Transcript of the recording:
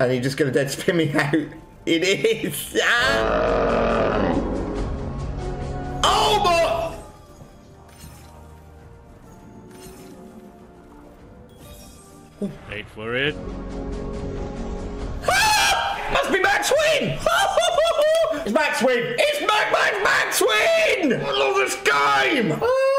And you're just going to dead spin me out. It is. Ah. Oh my! Wait for it. Ah! Must be Max Win! it's Max Win! It's Max Max Max Win! I love this game! Ah!